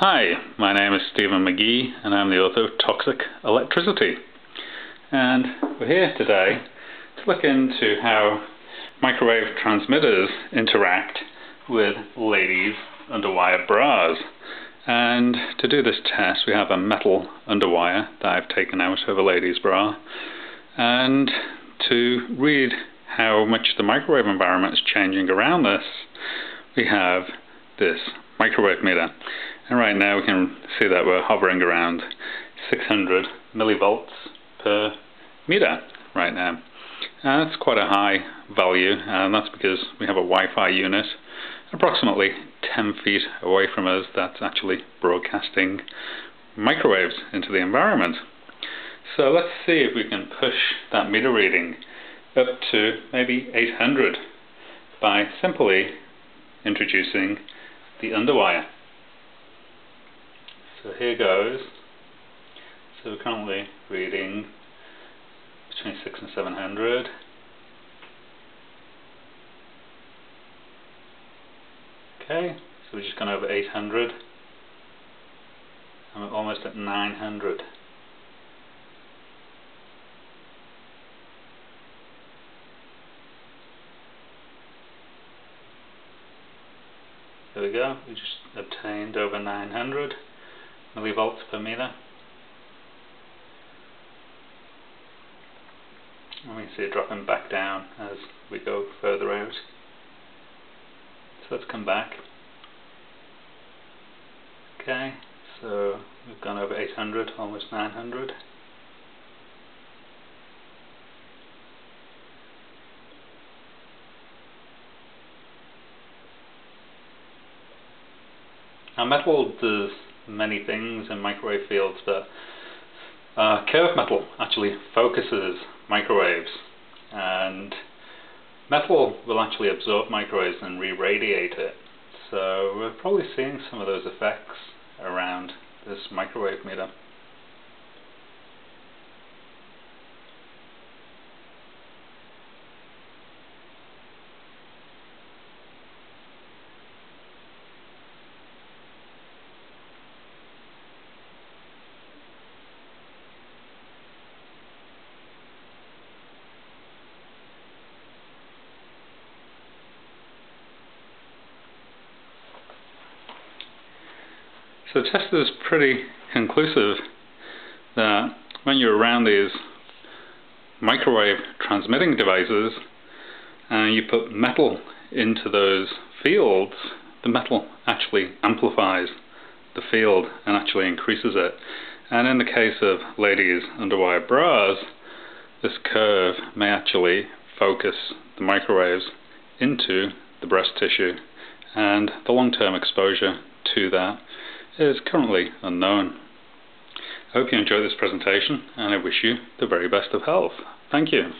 Hi, my name is Stephen McGee and I'm the author of Toxic Electricity. And we're here today to look into how microwave transmitters interact with ladies' underwire bras. And to do this test we have a metal underwire that I've taken out of a lady's bra and to read how much the microwave environment is changing around this we have this microwave meter and right now we can see that we're hovering around 600 millivolts per meter right now. And that's quite a high value and that's because we have a Wi-Fi unit approximately 10 feet away from us that's actually broadcasting microwaves into the environment. So let's see if we can push that meter reading up to maybe 800 by simply introducing the underwire. So here goes. So we're currently reading between 6 and 700. Okay, so we're just gone over 800. And we're almost at 900. There we go, we just obtained over 900 millivolts per meter. And we see it dropping back down as we go further out. So let's come back. Okay, so we've gone over 800, almost 900. Now metal does many things in microwave fields, but uh, curved metal actually focuses microwaves and metal will actually absorb microwaves and re-radiate it. So we're probably seeing some of those effects around this microwave meter. So the test is pretty conclusive that when you're around these microwave transmitting devices and you put metal into those fields, the metal actually amplifies the field and actually increases it. And in the case of ladies' underwire bras, this curve may actually focus the microwaves into the breast tissue and the long-term exposure to that is currently unknown. I hope you enjoyed this presentation and I wish you the very best of health. Thank you.